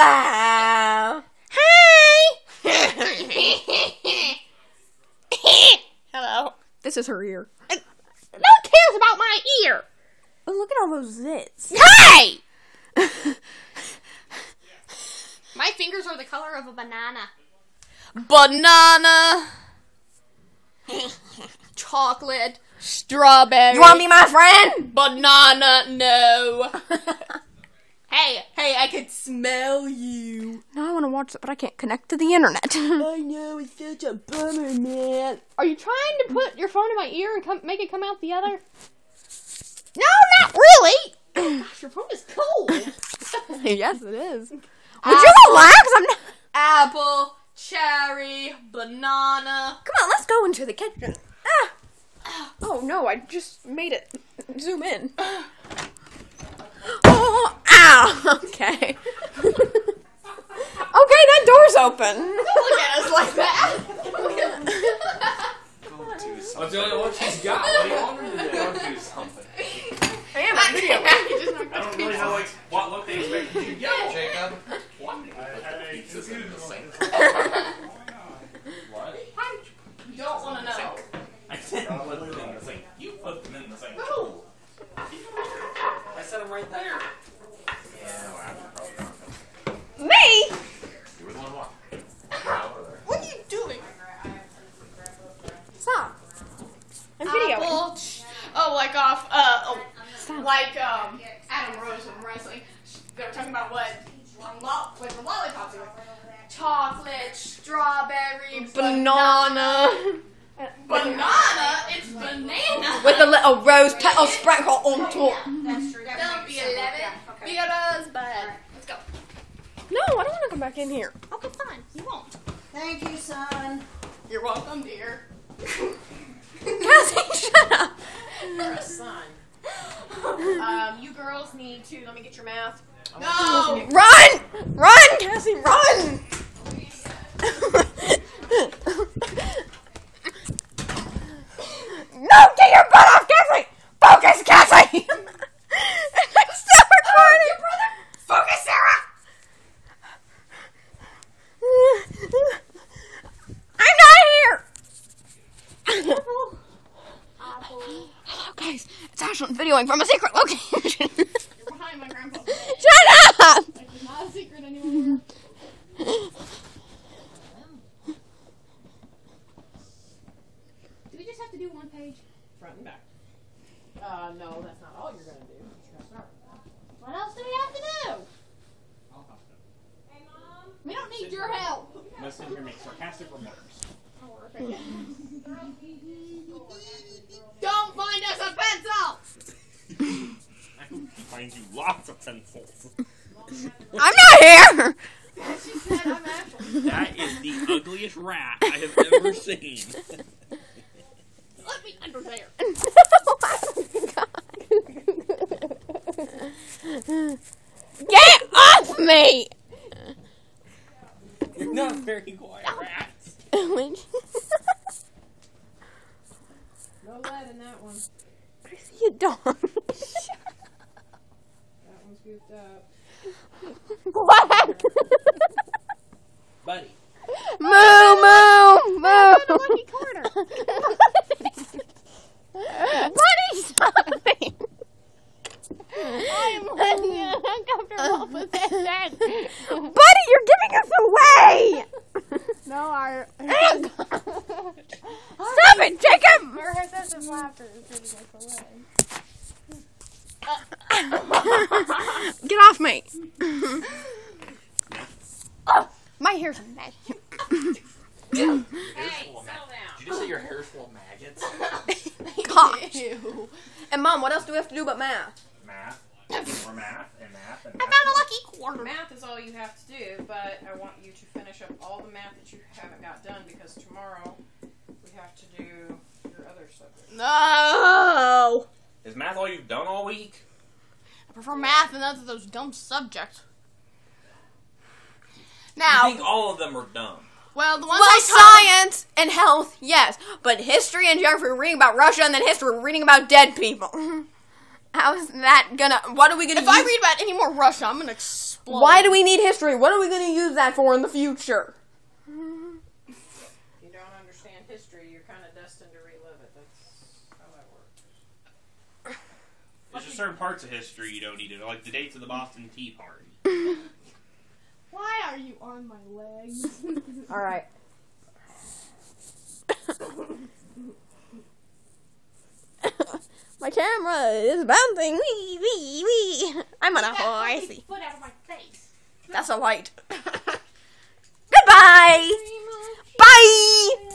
Hello. Hi. Hello. This is her ear. No one cares about my ear. Oh, look at all those zits. Hi. my fingers are the color of a banana. Banana. Chocolate. Strawberry. You want to be my friend? Banana. No. hey, hey, I could smell you. No, I want to watch it, but I can't connect to the internet. I know it's such a bummer, man. Are you trying to put your phone in my ear and come, make it come out the other? No, not really. Gosh, your phone is cold. yes, it is. Would you relax? I'm not. Apple, cherry, banana. Come on, let's go into the kitchen. Ah. Oh no, I just made it zoom in. Oh, okay, that door's open. Look at us like that. That's the only one she's got. What do you want her to do? Don't do something. I am a video. I don't really know like, what look they expect you to get. Jacob? What? Pizzas in the sink. What? You don't want to know. I said put them in the sink. You put them in the sink. No. I said them right there. Yeah, well, I'm probably not. Me? You were the one walking. What are you doing? Stop. I'm videoing. Apple, ch- oh, like off. Uh, oh, like um, Adam Rose in wrestling. They were talking about what, lo- like the lollipops. are. Chocolate, strawberry, Banana. banana. It's banana. With a little rose petal sprinkle on top. That's true. Don't be eleven. Be a rosebud. Let's go. No, I don't want to come back in here. Okay, fine. You won't. Thank you, son. You're welcome, dear. Cassie, shut up. You're a son. Um, you girls need to let me get your math. No. Run! Run, Cassie, run! no, get your butt off, Cassie! Focus, Cassie! I'm still recording! Focus, Sarah! I'm not here! Hello, guys. Videoing from a secret location. You're behind my grandpa. Shut up! Like, it's not a secret anymore. Do we just have to do one page? Front and back. Uh, no, that's not all you're gonna do. You're gonna start with that. What else do we have to do? Hey, mom. We don't need your help. Messenger makes sarcastic remarks. Don't find us a pencil. I can find you lots of pencils. I'm not here! She said I'm Ashley. That is the ugliest rat I have ever seen. Let me under there. Oh Get off me! You're not very quiet rats. No lead in that one. I see a dog. That one's goofed up. What? Buddy. moo, moo, moo. Lucky corner. Buddy, stop me. I'm letting you uncomfortable position. Buddy, you're giving us away. No, our Stop it, Jacob. our excessive laughter is giving us away. Get off me. oh, my hair's a mess. Hey, settle down. Did you just say your hair's full of maggots? Gosh. Ew. And mom, what else do we have to do but math? Math. More math and math and I found a lucky corner. Math is all you have to do, but I want you to finish up all the math that you haven't got done because tomorrow we have to do your other subject. No. Is math all you've done all week? I prefer math and other those dumb subjects. You Now, think all of them are dumb? well, the ones Well, I taught- science and health, yes, but history and geography, we're reading about Russia, and then history, we're reading about dead people. How's that gonna? What are we gonna If use? I read about any more Russia, I'm gonna explode. Why do we need history? What are we gonna use that for in the future? If you don't understand history, you're kind of destined to relive it. That's how that works. There's just certain parts of history you don't need to know, like the dates of the Boston Tea Party. Why are you on my legs? All right. My camera is bouncing. Wee wee wee. I'm on a horse. Foot out of my face. That's a light. Goodbye. Bye.